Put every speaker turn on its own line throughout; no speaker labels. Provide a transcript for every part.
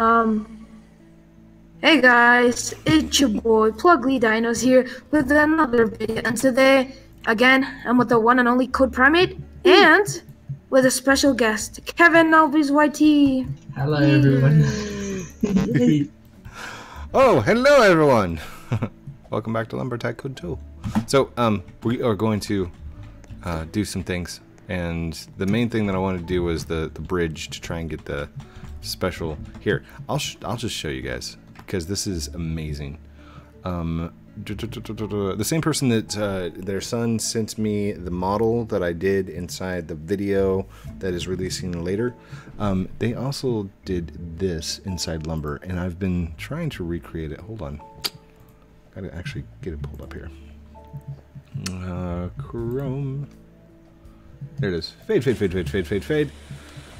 Um, hey guys, it's your boy Pluggly Dinos here with another video, and today, again, I'm with the one and only CodePrime8, and with a special guest, Kevin Alves YT.
Hello, everyone.
Oh, hello everyone! Welcome back to Lumber Tycoon 2. So, um, we are going to uh, do some things, and the main thing that I wanted to do was the, the bridge to try and get the special. Here, I'll I'll just show you guys because this is amazing. Um, the same person that uh, their son sent me the model that I did inside the video that is releasing later. Um, they also did this inside Lumber, and I've been trying to recreate it. Hold on, gotta actually get it pulled up here. Uh, Chrome. There it is. Fade, fade, fade, fade, fade, fade, fade.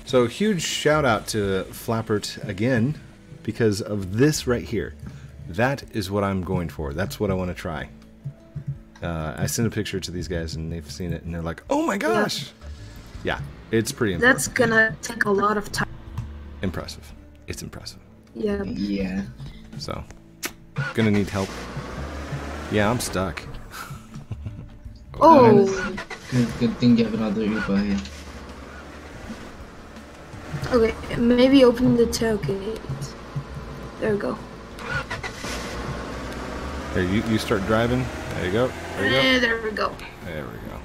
So huge shout out to Flappert again because of this right here. That is what I'm going for. That's what I want to try. Uh, I sent a picture to these guys and they've seen it and they're like, "Oh my gosh!" Yeah, it's pretty impressive.
That's gonna take a lot of time.
impressive. It's impressive.
Yeah.
yeah.
So, gonna need help. Yeah, I'm stuck.
Oh,
Good, good thing you have another Uber here.
Okay. Maybe open the tailgate. There we go.
Here, you, you start driving. There you go. There you go.
Eh, there we go.
There we go.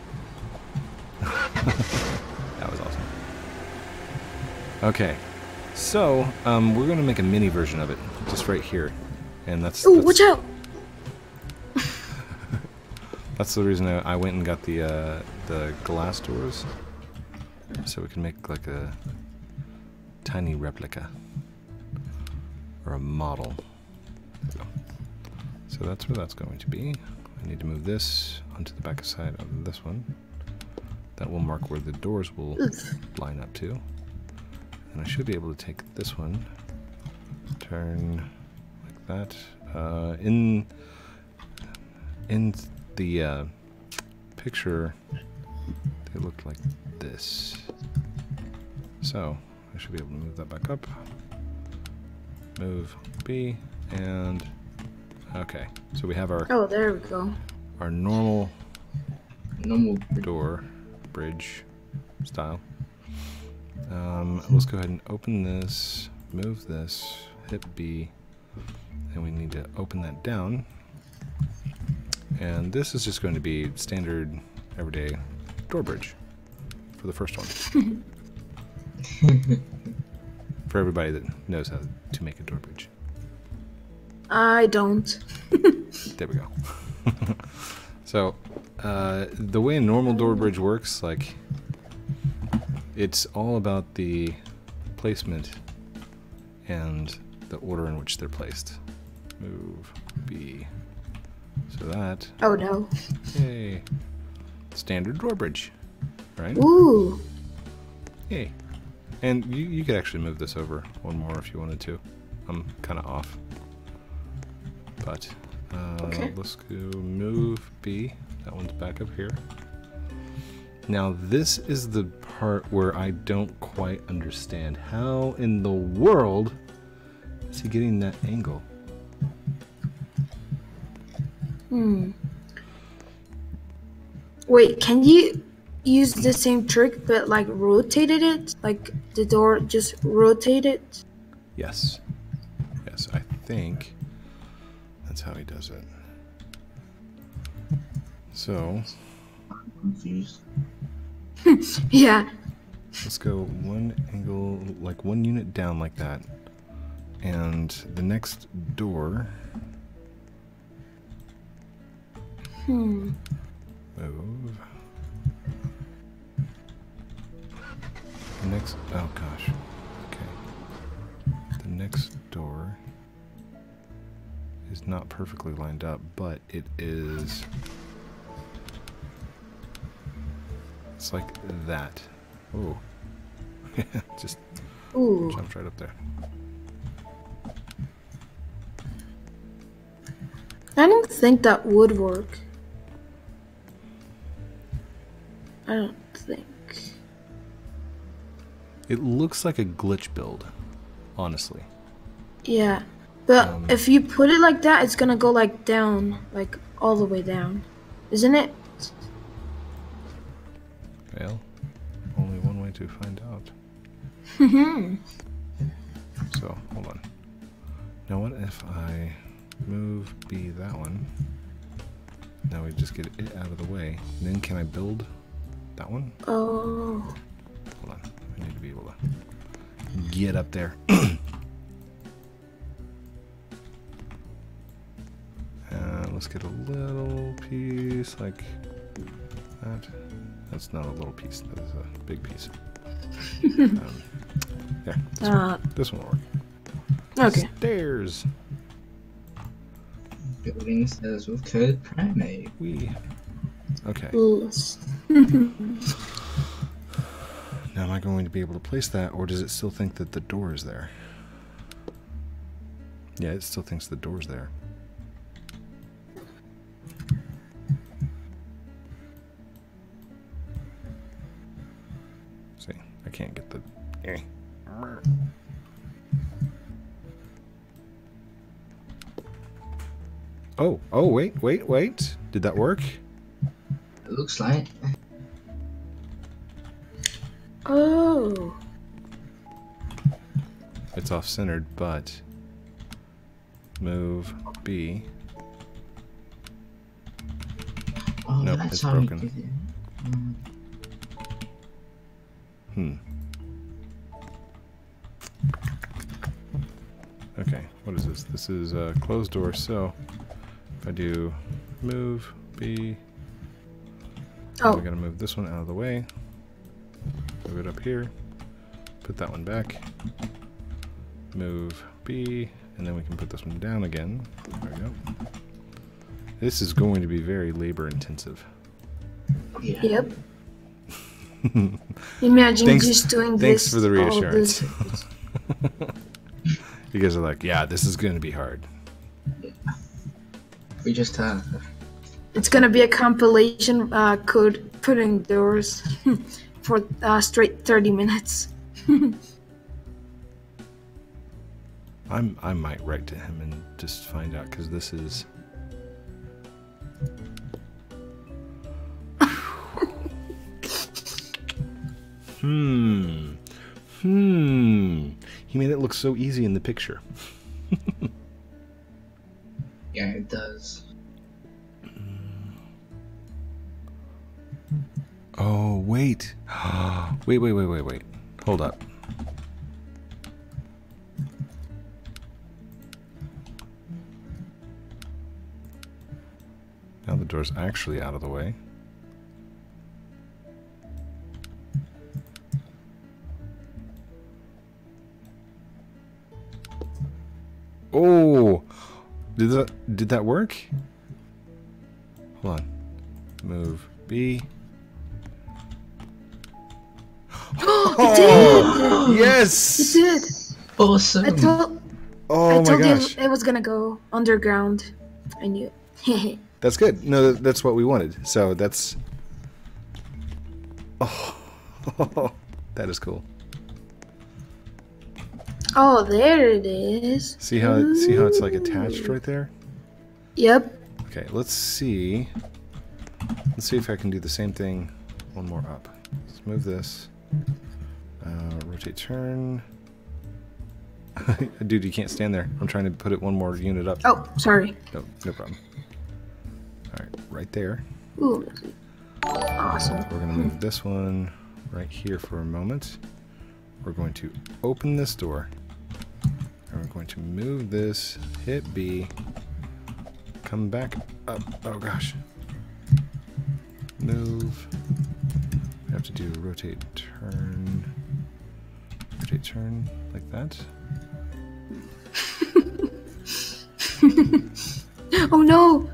that was awesome. Okay, so um, we're gonna make a mini version of it, just right here, and that's
Ooh,
that's,
watch out!
that's the reason I, I went and got the uh, the glass doors, so we can make like a tiny replica or a model. There we go. So that's where that's going to be. I need to move this onto the back side of this one. That will mark where the doors will line up to. And I should be able to take this one, turn like that. Uh, in in the uh, picture, they looked like this. So I should be able to move that back up. Move B and okay. So we have our
Oh, there we go.
our normal
Normal.
door bridge style. Um, let's go ahead and open this, move this, hit B, and we need to open that down. And this is just going to be standard everyday door bridge for the first one. for everybody that knows how to make a door bridge.
I don't.
There we go. so, uh, the way a normal door bridge works, like, it's all about the placement and the order in which they're placed. Move B. So that,
Oh no.
yay, standard door bridge, right?
Ooh.
Yay. And you, you could actually move this over one more if you wanted to. I'm kind of off. But uh,
Okay.
let's go move B. That one's back up here. Now, this is the part where I don't quite understand. How in the world is he getting that angle?
Hmm. Wait, can you use the same trick but like rotated it? Like the door just rotated?
Yes. Yes, I think that's how he does it. So,
Confused.
Yeah.
Let's go one angle, like one unit down like that. And the next door,
Hmm.
move. The next, oh gosh. Okay. The next door is not perfectly lined up, but it is. It's like that. Oh. Just
Ooh.
jumped right up there.
I don't think that would work. I don't.
It looks like a glitch build, honestly.
Yeah. But
Um,
if you put it like that, it's gonna go like down, like all the way down. Isn't it?
Well, only one way to find out.
Hmm.
So, hold on. Now, what if I move B that one? Now we just get it out of the way. And then can I build that one?
Oh.
Hold on. I need to be able to get up there. uh, let's get a little piece like that. That's not a little piece. That is a big piece. um, yeah, this, one,
Uh,
this one will work.
okay.
Stairs.
Building stairs with CodePrime8.
We. Okay. Am I going to be able to place that, or does it still think that the door is there? Yeah, it still thinks the door's there. See, I can't get the. Oh, oh, wait, wait, wait. Did that work?
It looks like.
It's off centered, but move B.
Oh,
Nope,
that's
it's
how
broken.
it. Mm.
Hmm. Okay, what is this? This is a closed door, so if I do move B,
Oh.
we gotta move this one out of the way. Move it up here. Put that one back. Move B, and then we can put this one down again. There we go. This is going to be very labor intensive.
Yeah.
Yep. Imagine
Thanks-
just doing
thanks
this.
Thanks for the reassurance. You guys are like, yeah, this is going to be hard.
We just uh,
It's gonna be a compilation uh, code putting doors for uh, straight 30 minutes.
I'm I might write to him and just find out because this is. hmm. Hmm. He made it look so easy in the picture.
yeah, it does.
Oh wait. wait wait wait wait wait. Hold up. Now the door's actually out of the way. Oh, did that did that work? Hold on. Move B.
it oh, did!
Yes.
It did!
Awesome.
I told,
Oh
I
my
told you
gosh.
it was gonna go underground. I knew it.
That's good. No, that's what we wanted. So that's. Oh, that is cool.
oh, there it is.
See how it, see how it's like attached right there.
Yep.
Okay, let's see. Let's see if I can do the same thing. One more up. Let's move this. Uh, rotate, turn. Dude, you can't stand there. I'm trying to put it one more unit up.
Oh, sorry.
No, no problem. Right there.
Ooh, awesome.
We're going to move this one right here for a moment. We're going to open this door. And we're going to move this, hit B, come back up. Oh gosh. Move. We have to do rotate, turn, rotate, turn, like that.
Oh no!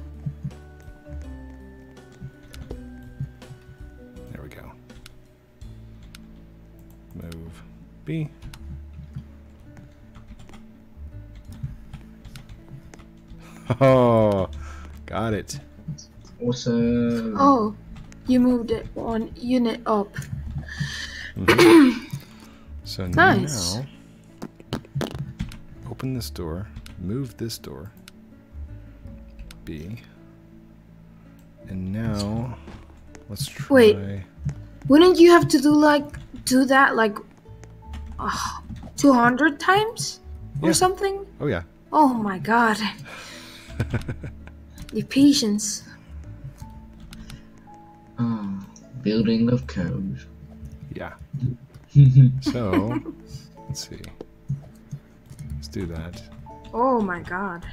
Move B. Oh, got it.
Awesome.
Oh, you moved it one unit up.
Mhm. so
Nice.
now, open open this door, move this door. B. And now, let's try.
Wait. Wouldn't you have to do like do that like uh, 200 times or
Yeah.
something?
Oh yeah.
Oh my god. the patience.
Ah, building of code.
Yeah. So, let's see. Let's do that.
Oh my god.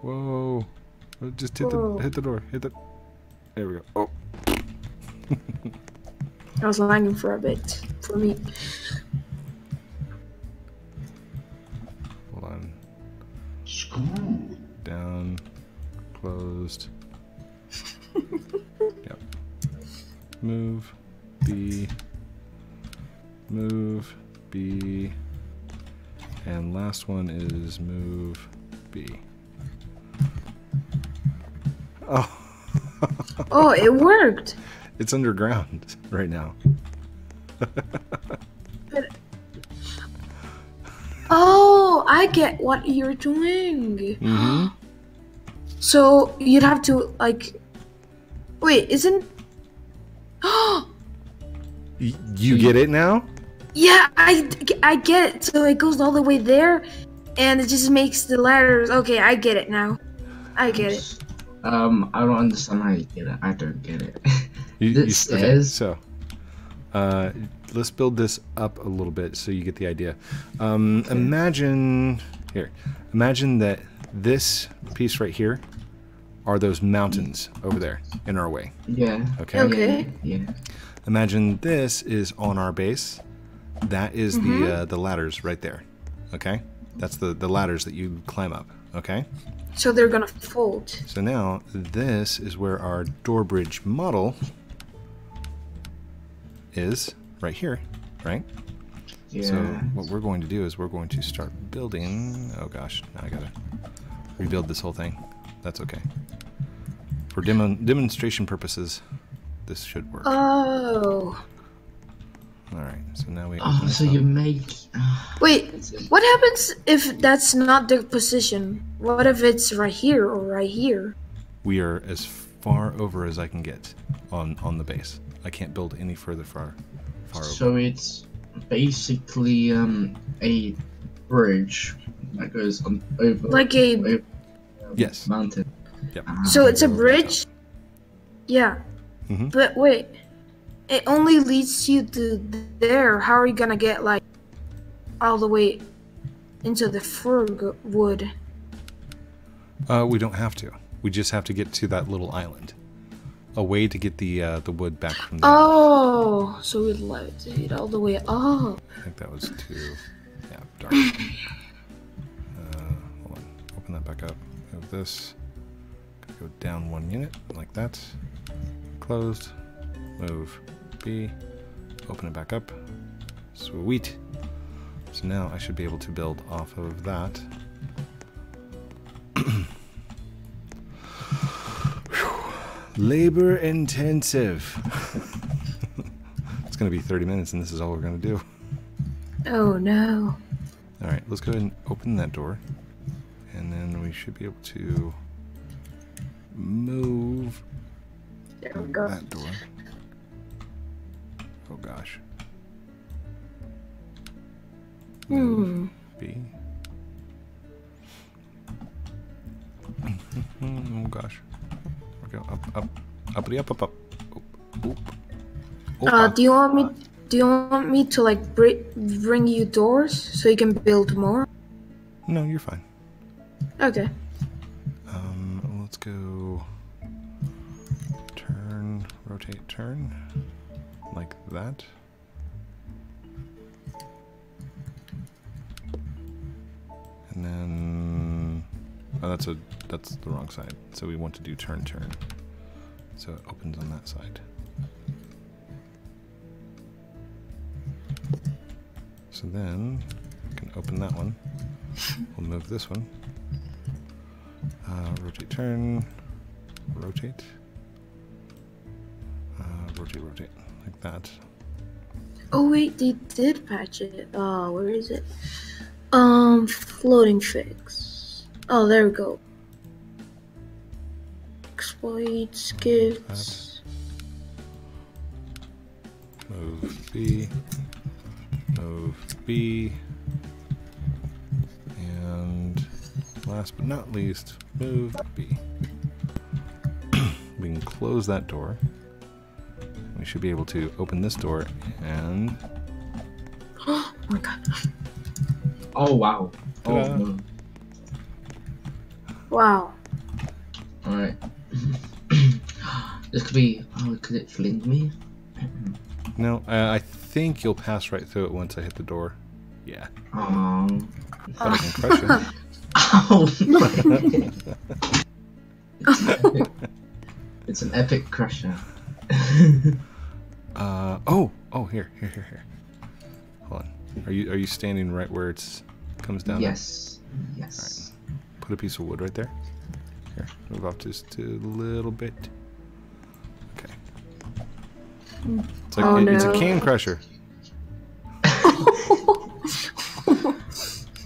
Whoa. Oh, Just hit
Whoa.
the hit the door. Hit the. There we go. Oh.
I was lagging for a bit for me.
Hold on.
Screw.
Down. Closed. yep. Move. B. Move. B. And last one is move B. Oh.
Oh, it worked.
It's underground right now.
Oh, I get what you're doing.
Mm-hmm.
So you'd have to like Wait, isn't Oh,
you get it now?
yeah, I I get it. So it goes all the way there and it just makes the ladders. Okay, I get it now. I get it.
Um, I don't understand how you get it. I don't get it.
You,
The
you- okay, so, uh, let's build this up a little bit so you get the idea. Um, imagine here. Imagine that this piece right here are those mountains over there in our way.
yeah.
Okay.
Okay.
Yeah.
Imagine this is on our base. That is
Mm-hmm.
the uh, the ladders right there. Okay. That's the the ladders that you climb up. Okay.
So they're gonna fold.
So now this is where our door bridge model is right here, right?
Yeah.
So what we're going to do is we're going to start building. Oh gosh, now I gotta rebuild this whole thing. That's okay. For demo demonstration purposes, this should work.
Oh.
All right. So now we.
oh, so
this
you make. Ah.
Wait, what happens if that's not the position? What if it's right here or right here?
We are as far over as I can get on on the base. I can't build any further far far over.
So it's basically um a bridge that goes on over
Like a
over
Yes.
mountain.
Yep.
Ah,
so it's a bridge? Yeah.
Mhm.
But wait. It only leads you to there. How are you gonna get like all the way into the fir wood?
Uh, we don't have to. We just have to get to that little island. A way to get the uh, the wood back from there.
Oh, so we'd levitate all the way up.
I think that was too. Yeah, dark. uh, hold on. Open that back up. Move this. Go down one unit like that. Closed. Move B. Open it back up. Sweet. So now I should be able to build off of that. Labor intensive. it's going to be 30 minutes, and this is all we're going to do.
Oh no.
All right, let's go ahead and open that door, and then we should be able to move
There we go.
that door. Oh gosh.
Hmm.
B. oh gosh. Okay, up, up, uppity, up, up, up. Oop, oop.
Uh, do you want me? Do you want me to like bri- bring you doors so you can build more?
no, you're fine.
Okay.
Um, let's go turn, rotate, turn, like that. And then, oh, that's a that's the wrong side. So we want to do turn, turn. So it opens on that side. So then we can open that one. We'll move this one. Uh, rotate, turn, rotate, uh, rotate, rotate, like that.
Oh wait, they did patch it. Oh, where is it? Um, floating fix. Oh, there we go. Exploits, gifts.
Move B. Move B. And last but not least, move B. we can close that door. We should be able to open this door and
Oh my god.
Oh wow. Oh
Ta-da.
no.
Wow.
Alright. This could be. Oh, could it fling me?
no, uh, I think you'll pass right through it once I hit the door. Yeah.
Um.
But I can crush it.
Oh my. it's an epic crusher.
Uh oh oh here here here here. Hold on. Are you are you standing right where it's comes down?
yes. Yes.
Put a piece of wood right there. Here, move up just a little bit. It's like
Oh,
it- it's a
no.
cane crusher.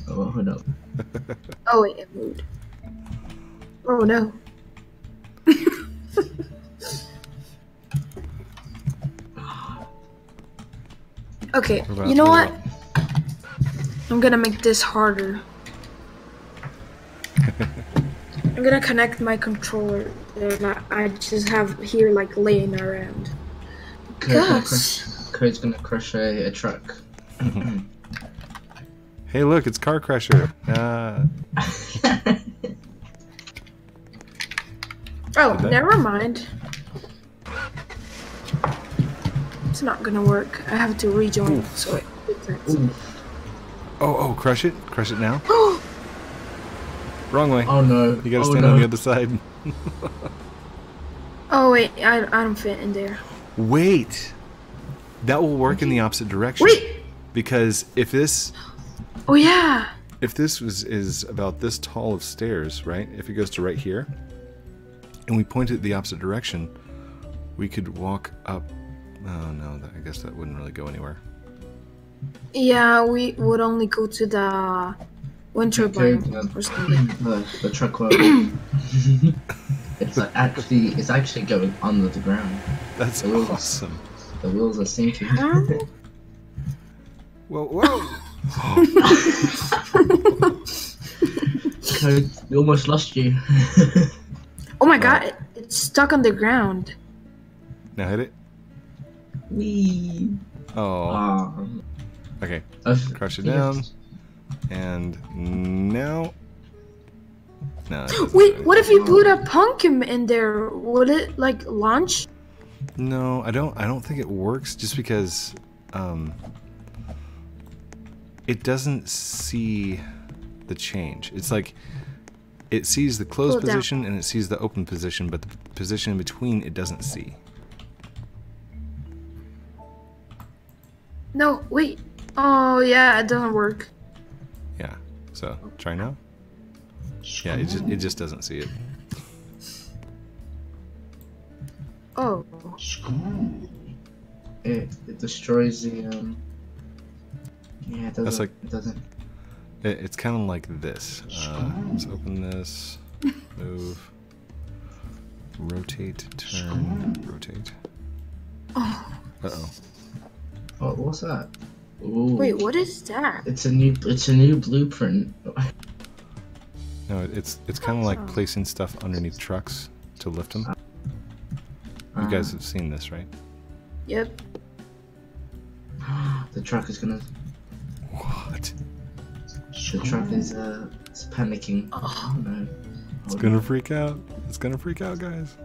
Oh, no.
Oh wait, it moved. Oh no. okay, you know
what
what? I'm gonna make this harder. I'm gonna connect my controller that I just have here like laying around.
Code's gonna
Gosh.
crush, Code's gonna crush a, a truck.
Hey, look, it's car crusher. Uh,
Oh,
that-
never mind. It's not gonna work. I have to rejoin. So it, it's
Ooh.
oh, oh, crush it, crush it now. Wrong way.
Oh no.
You gotta
oh,
stand
no.
on the other side.
Oh wait, I, I don't fit in there.
Wait, that will work in the opposite direction.
Wait.
Because if this
Oh yeah.
if this was is about this tall of stairs, right? If it goes to right here, and we point it the opposite direction, we could walk up. Oh no, that, I guess that wouldn't really go anywhere.
Yeah, we would only go to the wind turbine
Okay,
or something.
the, the truck will. it's like actually, it's actually going under the ground.
That's
Ooh.
awesome.
The wheels are sinking.
Huh?
Whoa, whoa!
Code, we almost lost you.
Oh my god, it, it's stuck on the ground.
now hit it.
Wee.
Oh,
Ah.
okay. Crush it down. And now. No.
Wait, what if you put a pumpkin in there? Would it like launch?
No, I don't. I don't think it works just because um, it doesn't see the change. It's like it sees the closed
Pull it down.
position and it sees the open position, but the position in between it doesn't see.
No, wait. Oh yeah, it doesn't work.
Yeah. So try now. Yeah, it just it just doesn't see it.
Oh.
It, it destroys the um. Yeah, it doesn't.
That's like-
it doesn't.
it it's kind of like this. Uh, let's open this. Move. Rotate. Turn. Rotate.
Oh.
Uh oh.
Oh, what's that? Ooh.
Wait, what is that?
It's a new. It's a new blueprint.
No, it's it's kind of like placing stuff underneath trucks to lift them. You guys have seen this, right?
Yep.
the truck is gonna.
What?
The truck is uh. It's panicking.
Oh.
No.
It's
Hold
gonna freak out. It's gonna freak out, guys.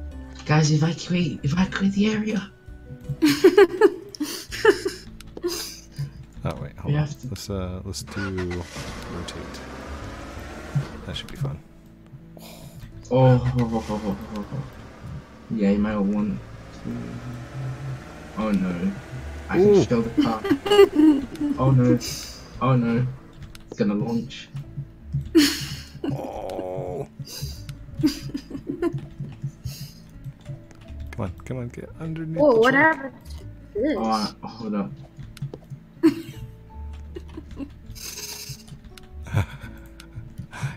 Guys, evacuate! Evacuate the area!
Oh wait, hold
We
on.
to-
Let's uh, let's do rotate. That should be fun.
Oh, ho, ho, ho. Yeah, you might want to. Oh no. I
Ooh.
can show the car. oh no. Oh no. It's gonna launch.
Oh. come on, come on, get underneath.
Whoa, what happened this?
Oh, hold up.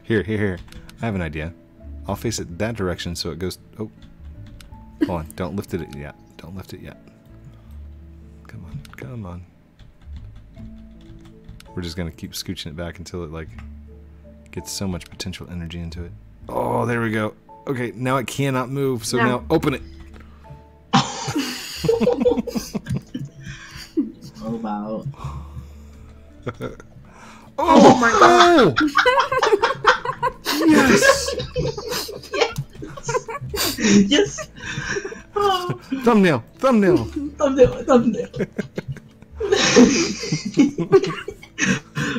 Here, here, here. I have an idea. I'll face it that direction so it goes. Oh, hold on. Don't lift it yet. Don't lift it yet. Come on, come on. We're just gonna keep scooching it back until it like gets so much potential energy into it. Oh, there we go. Okay, now it cannot move. So
Now-
now open it.
How about
oh, oh,
my God.
Oh! oh! yes.
yes? Oh,
Thumbnail. Thumbnail.
thumbnail, thumbnail.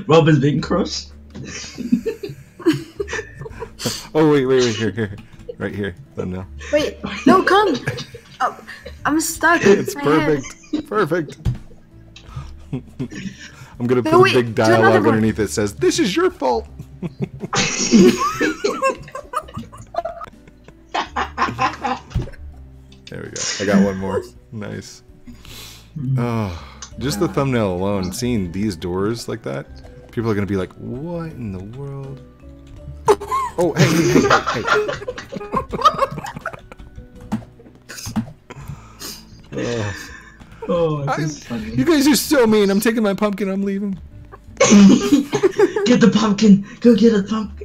Robin's being crushed.
Oh wait, wait, wait. Here, here, right here. Thumbnail.
Wait, no, come. Oh, I'm stuck.
It's
My hand.
perfect. Perfect. I'm gonna put
No,
a big dialogue
one.
underneath that says, "This is your fault." there we go. I got one more. Nice. Oh, just the thumbnail alone, seeing these doors like that, people are gonna be like, "What in the world?" Oh, hey, hey, hey, hey. oh.
Oh, this is funny.
You guys are so mean. I'm taking my pumpkin. I'm leaving.
Get the pumpkin! Go get a pumpkin!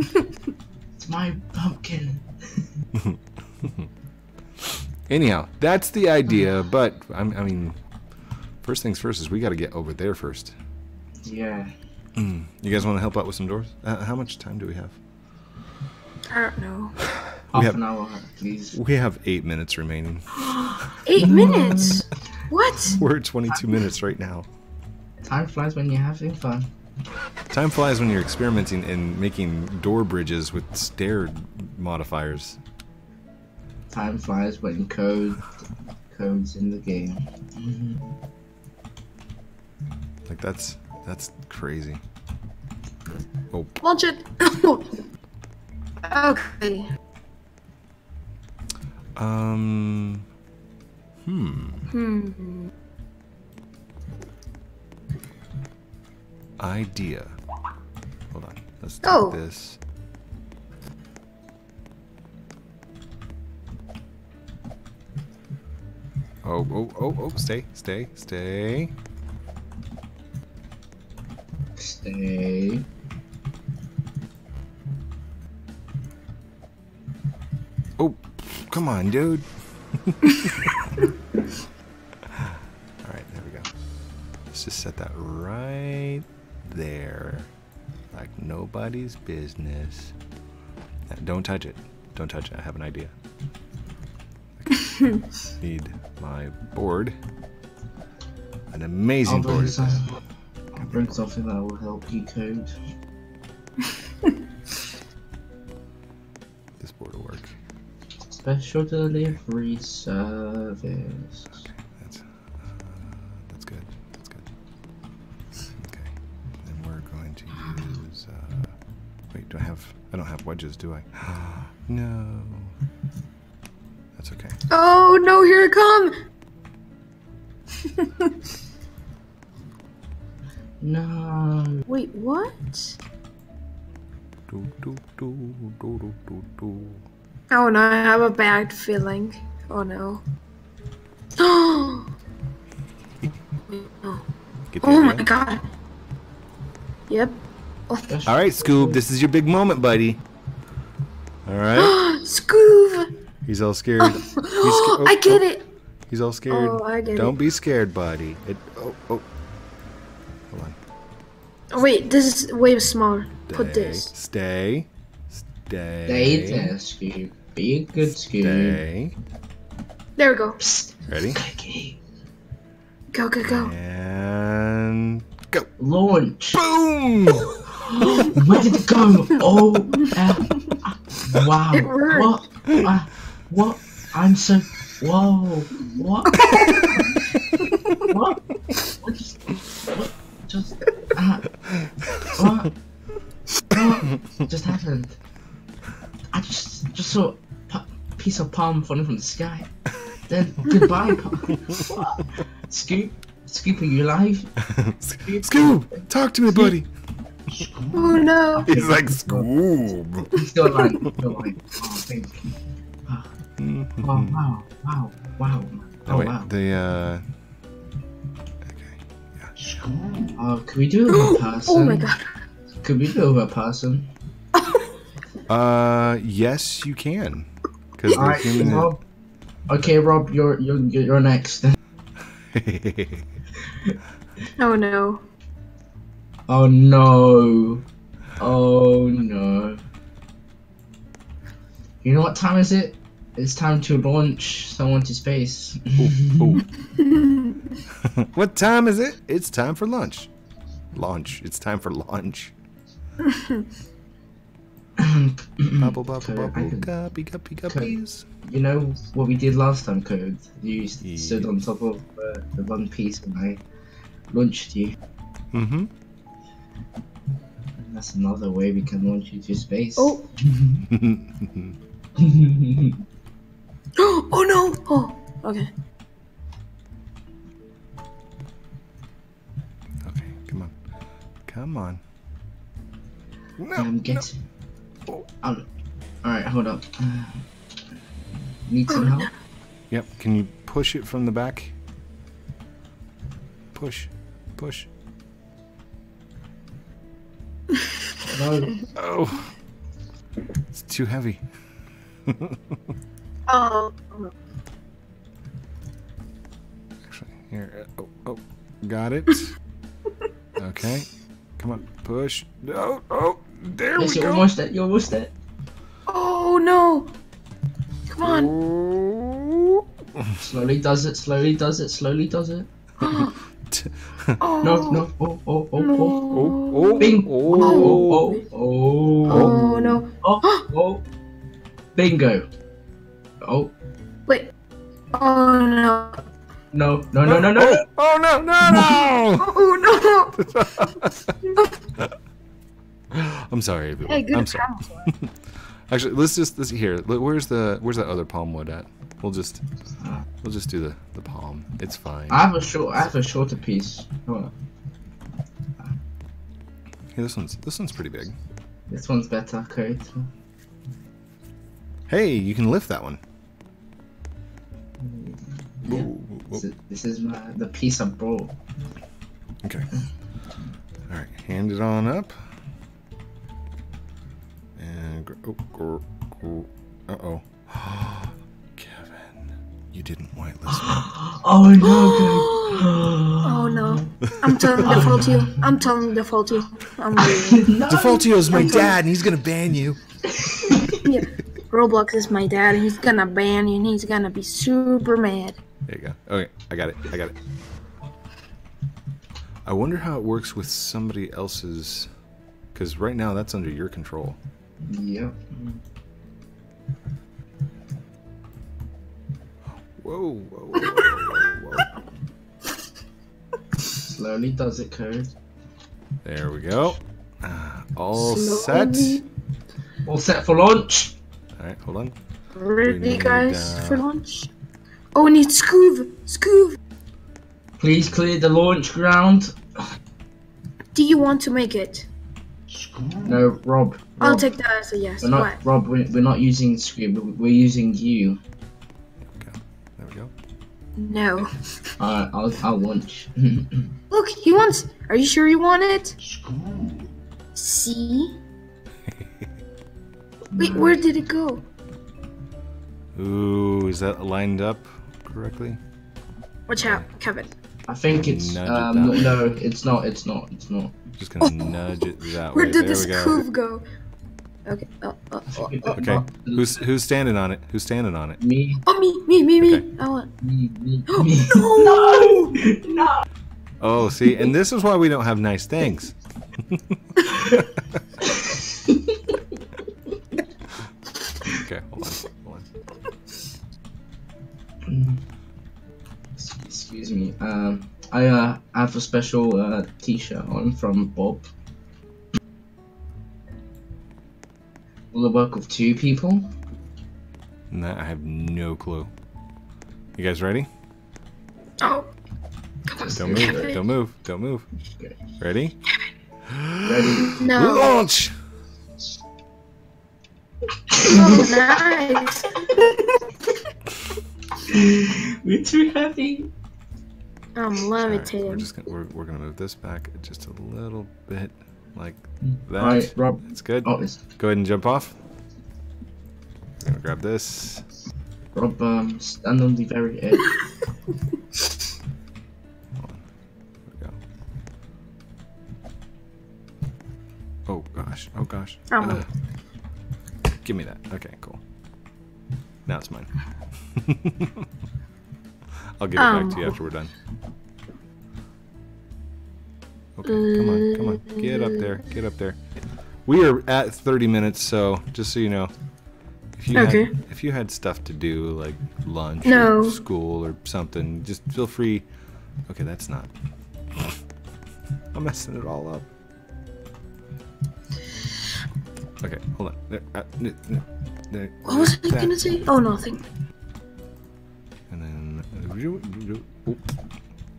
It's my pumpkin.
Anyhow, that's the idea. But I'm, I mean, first things first is we got to get over there first.
Yeah.
You guys want to help out with some doors? Uh, how much time do we have?
I don't know.
Half
have-
an hour, please.
We have eight minutes remaining.
Eight minutes. What?
We're at 22 minutes right now.
Time flies when you're having fun.
Time flies when you're experimenting and making door bridges with stair modifiers.
Time flies when code codes in the game.
Like that's that's crazy. Oh,
Launch it. okay.
um, hmm.
Hmm.
Idea. Hold on. Let's take
Oh.
this. Oh, oh, oh, oh, stay, stay, stay.
Stay.
Oh, come on, dude. All right, there we go. Let's just set that right there. Like nobody's business. Uh, Don't touch it. Don't touch it. I have an idea. Okay. Need my board. An
I'll
amazing
bring,
board.
some, I'll bring something that will help you code.
This board will work.
Special delivery service.
Have wedges, do I? no. That's okay.
Oh no! Here it come.
No.
Wait, what?
Do, do, do, do, do, do, do.
Oh no! I have a bad feeling. Oh no. Oh.
Get
Oh my god. Yep.
All right, Scoob, this is your big moment, buddy. All right.
Scoob.
He's all scared. He's sca- oh,
I get
oh,
it.
He's all scared.
Oh, I get
Don't
it.
be scared, buddy. It, oh, oh. Hold on.
Oh, wait, this is way smaller. Put this.
Stay. Stay.
Stay there, Scoob. Be a good Scoob.
Stay.
There we go.
Psst.
Ready?
Cookie.
Go, go, go.
And go.
Launch.
Boom!
Where did it go? Oh, uh, wow.
It worked.
What? Uh, what? I'm so. Whoa. What? what? What just. What just. Uh, what? What just happened? I just just saw a piece of palm falling from the sky. Then goodbye, palm. What? Scoob? Scoob, are you alive?
Scoob, talk to me, buddy.
Oh no.
He's like Scoob.
He's still alive. He's still alive. Oh, thank you. Oh, wow, wow, wow, wow.
Oh
Oh,
wait,
wow.
the uh. Okay. yeah.
Oh, could we do it with a person?
Oh my god.
Could we do it with a person?
Uh, yes, you can. Because the
Alright,
human.
Rob. Okay, Rob, you're you're you're you're next.
Oh no.
Oh no. Oh no. You know what time is it? It's time to launch someone to space.
Ooh. what time is it? It's time for lunch. Launch. It's time for launch. Bubble, bubble,
Okay,
bubble,
can-
guppy, guppy, guppies.
you know what we did last time, Code? You s-
Yeah.
stood on top of uh, the one piece and I launched you.
Mm-hmm.
That's another way we can launch you to space.
Oh. Oh no. Oh. Okay.
okay, come on. Come on. No.
I'm
no.
getting. Um, Alright, hold up. Uh, need some help?
Yep, can you push it from the back? Push. Push.
No.
Oh. It's too heavy.
Oh.
Actually, here. Oh, oh. Got it. Okay. Come on. Push. Oh, oh. There
Yes,
we
you're
go.
almost there. You're almost there.
Oh no. Come on.
Oh.
Slowly does it. Slowly does it. Slowly does it.
Oh.
No, no. Oh, oh, oh, oh,
No.
oh.
Oh, oh,
Bing.
oh,
Oh, oh, oh.
Oh no.
Oh, oh. Bingo. Oh.
Wait. Oh no.
No, no, no, no, no.
Oh, oh no, no, no!
Oh no.
I'm sorry, everyone.
Hey, good
I'm sorry. Actually, let's just let's here. Where's the where's that other palm wood at? We'll just we'll just do the the palm. It's fine.
I have a short. I have a shorter piece. Hold on.
Hey, this one's this one's pretty big.
This one's better. Okay.
Hey, you can lift that one.
Yeah.
Ooh,
This is, this is my the piece I brought.
Okay. All right, hand it on up. And oh, uh-oh. Kevin, you didn't whitelist me.
Oh no.
Oh no. I'm telling Defaultio. I'm telling Defaultio. I'm really.
no.
Defaultio's my dad, and he's gonna ban you.
Yeah. Roblox is my dad, and he's gonna ban you, and he's gonna be super mad.
There you go. Okay, I got it. I got it. I wonder how it works with somebody else's. Because right now that's under your control.
Yep.
Whoa, whoa, whoa, whoa, whoa, whoa.
Slowly does it, code.
There we go. Ah, All set.
All set for launch.
All right, hold on.
Ready,
need,
guys,
uh,
for lunch? Oh, we need Scoob. Scoob.
Please clear the launch ground.
Do you want to make it?
No, Rob.
I'll take that as a yes.
We're not,
What?
Rob. We're, we're not using Squid. We're, we're using you.
There we go.
No.
Uh, I'll, I'll launch.
Look, he wants. Are you sure you want it? See? Wait, where did it go?
Ooh, is that lined up correctly?
Watch out, Kevin.
I think it's
Nudge it
um
down.
no, it's not. It's not. It's not.
Just gonna nudge it that
Where
way.
Where did
there
this
we go.
Coov go? Okay. Oh, oh, oh, oh.
Okay, who's who's standing on it? Who's standing on it?
Me.
oh me, me, me, me.
Okay.
I want.
Me. Me.
Oh,
me.
no!
No. No.
Oh, see, and this is why we don't have nice things. okay, hold on, hold on.
Excuse me. Um, I uh have a special uh T-shirt on from Bob. Will the work of two people?
No, I have no clue. You guys ready?
Oh.
Don't move.
Kevin.
Don't move. Don't move.
Okay.
Ready?
Ready?
No.
Launch!
Oh, nice.
We're too heavy.
I'm
Alright, we're
levitating.
just gonna we're, we're gonna move this back just a little bit, like that.
Alright, Rob.
That's good.
Oh, it's
Go ahead and jump off. I'm gonna grab this.
Rob. Um, stand on the very edge.
There we go. Oh gosh. Oh gosh.
Um.
Ugh. Give me that. Okay, cool. Now it's mine. I'll give it back to you
Um.
after we're done. Okay, come on, come on. Get up there. Get up there. We are at 30 minutes, so just so you know, if you
Okay.
had, if you had stuff to do like lunch
No.
or school or something, just feel free. Okay, that's not. I'm messing it all up. Okay, hold on. There, uh, n- there,
What was I gonna say? Oh, nothing.
And then. Oop.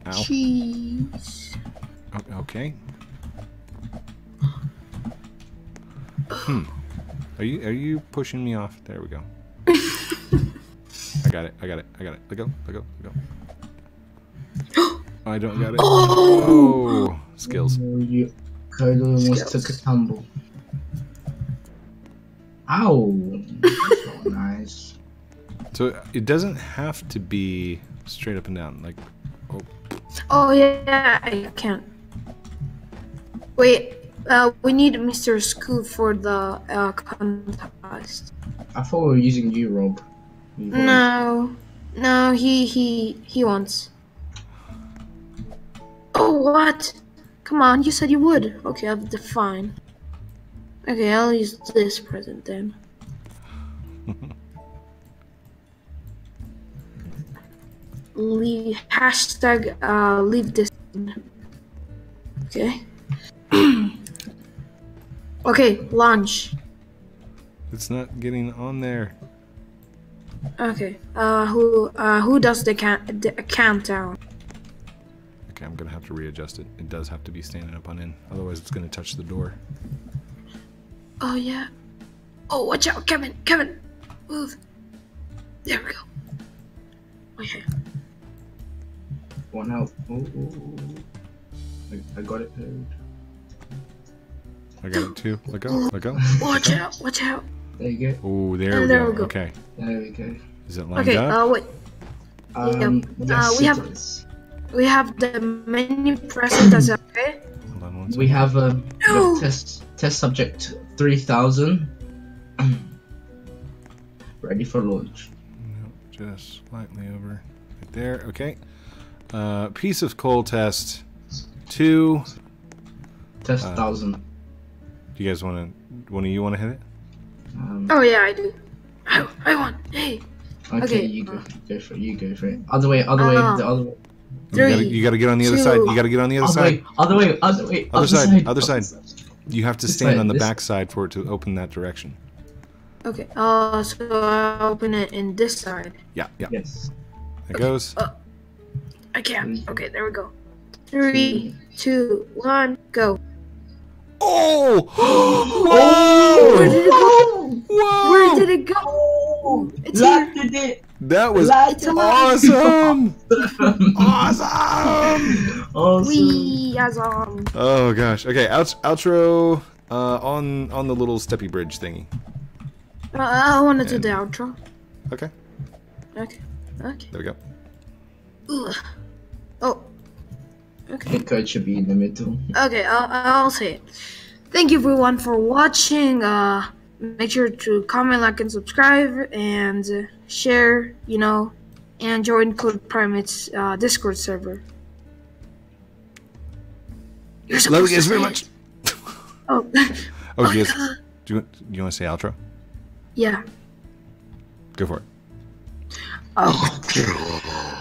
Ow.
Cheese.
O- Okay. Hmm. Are you are you pushing me off? There we go. I got it. I got it. I got it. Let go. Let go. Let go. I don't got it. Oh, skills.
Oh, you Kodo almost
Skills.
took a tumble. Ow! That's not nice.
So it doesn't have to be straight up and down. Like, oh,
Oh yeah, I can't. Wait, uh, we need Mr. Scoob for the uh, contest.
I thought we were using you, Rob. You.
No, no, he he he wants. Oh what? Come on, you said you would. Okay, I'll define. Okay, I'll use this present then. leave hashtag uh leave this. Okay. okay, launch.
it's not getting on there.
Okay. Uh, who uh who does the count the countdown?
Okay, I'm gonna have to readjust it. It does have to be standing up on end, otherwise it's gonna touch the door.
Oh yeah. Oh, watch out, Kevin! Kevin, move. There we go. Okay.
One out. Oh. I, I got it. Heard.
I got it too. Let go. Let go.
Watch out! Watch out!
There you go.
Oh, there,
Oh,
we,
there
go.
we go.
Okay,
There we go.
is it lined
Okay.
up?
Uh, wait.
Um,
Uh,
yes,
we
it
have-
is.
We have the menu present as okay.
Hold on one
We have um, we have
No.
test test subject three thousand. Ready for launch.
No, just slightly over. Right there. Okay. Uh, piece of coal test. Two.
Test
Uh,
thousand.
Do you guys want to? One of you want to hit it?
Um,
Oh yeah, I do. I, I want. Hey.
okay,
okay,
you go.
uh,
Go for it. You go for it. Other way. Other way.
Uh,
The other way.
You gotta, you gotta get on the other
two,
side. You gotta get on the other
Other
side.
way. Other way. Other way.
Other side, other side.
side.
You have to
This
stand
side,
on the
this-
back side for it to open that direction.
Okay. Uh, so I open it in this side.
Yeah, yeah.
Yes.
It goes.
I can't. Okay, there we go. Three, two, one, go.
Oh!
Where did it go?
Whoa!
Where did it go? It's
Lad
here.
it.
That was
Lad
awesome! awesome!
awesome.
Wee, Azam.
Oh gosh. Okay, out- outro uh, on on the little steppy bridge thingy.
Uh, I want to do the outro.
Okay,
Okay. Okay.
there we go.
Ugh. Oh. Okay.
The code should be in the middle.
Okay. I'll, I'll say it. Thank you everyone for watching. Uh, make sure to comment, like, and subscribe, and uh, share. You know, and join CodePrime8's uh, Discord server. You're
Love you guys very much.
Oh.
Oh,
Oh,
do you
God.
do you, do you want to say outro?
Yeah.
Go for it.
Oh.